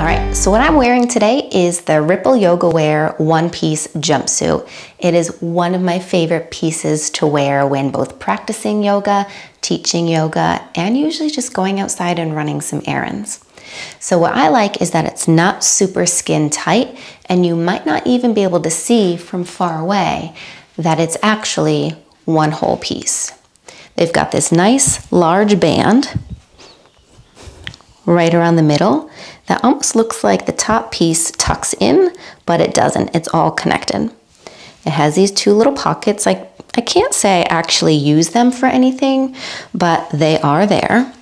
All right, so what I'm wearing today is the Ripple Yoga Wear one piece jumpsuit. It is one of my favorite pieces to wear when both practicing yoga, teaching yoga, and usually just going outside and running some errands. So what I like is that it's not super skin tight and you might not even be able to see from far away that it's actually one whole piece. They've got this nice large band right around the middle that almost looks like the top piece tucks in, but it doesn't. It's all connected. It has these two little pockets. Like I can't say I actually use them for anything, but they are there.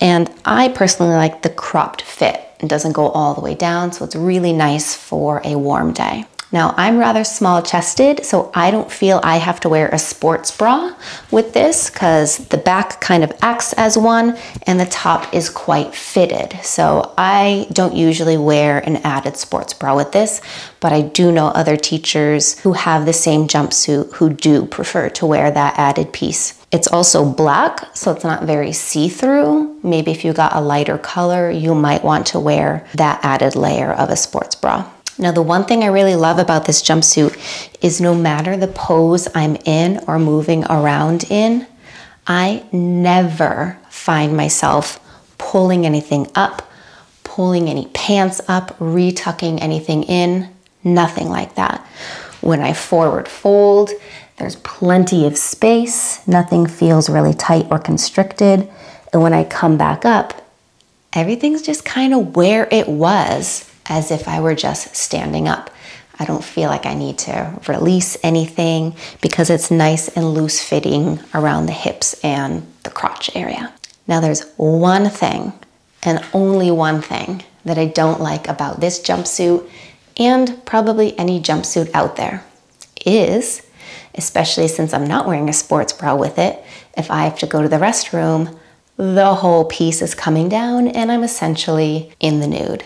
And I personally like the cropped fit. It doesn't go all the way down, so it's really nice for a warm day. Now I'm rather small chested, so I don't feel I have to wear a sports bra with this because the back kind of acts as one and the top is quite fitted. So I don't usually wear an added sports bra with this, but I do know other teachers who have the same jumpsuit who do prefer to wear that added piece. It's also black, so it's not very see-through. Maybe if you got a lighter color, you might want to wear that added layer of a sports bra. Now, the one thing I really love about this jumpsuit is no matter the pose I'm in or moving around in, I never find myself pulling anything up, pulling any pants up, retucking anything in, nothing like that. When I forward fold, there's plenty of space, nothing feels really tight or constricted. And when I come back up, everything's just kind of where it was as if I were just standing up. I don't feel like I need to release anything because it's nice and loose fitting around the hips and the crotch area. Now there's one thing and only one thing that I don't like about this jumpsuit and probably any jumpsuit out there is, especially since I'm not wearing a sports bra with it, if I have to go to the restroom, the whole piece is coming down and I'm essentially in the nude.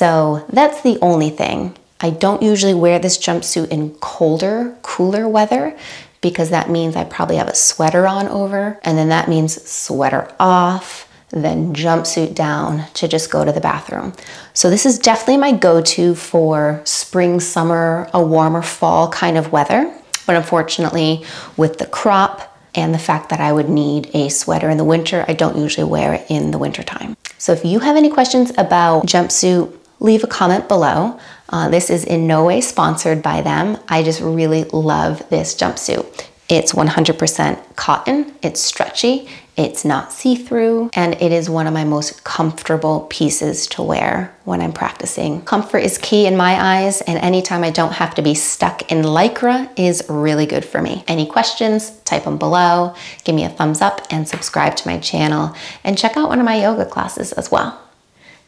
So that's the only thing. I don't usually wear this jumpsuit in colder, cooler weather because that means I probably have a sweater on over and then that means sweater off, then jumpsuit down to just go to the bathroom. So this is definitely my go-to for spring, summer, a warmer fall kind of weather. But unfortunately with the crop and the fact that I would need a sweater in the winter, I don't usually wear it in the wintertime. So if you have any questions about jumpsuit leave a comment below. Uh, this is in no way sponsored by them. I just really love this jumpsuit. It's 100% cotton, it's stretchy, it's not see-through, and it is one of my most comfortable pieces to wear when I'm practicing. Comfort is key in my eyes, and anytime I don't have to be stuck in Lycra is really good for me. Any questions, type them below, give me a thumbs up, and subscribe to my channel, and check out one of my yoga classes as well.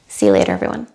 See you later, everyone.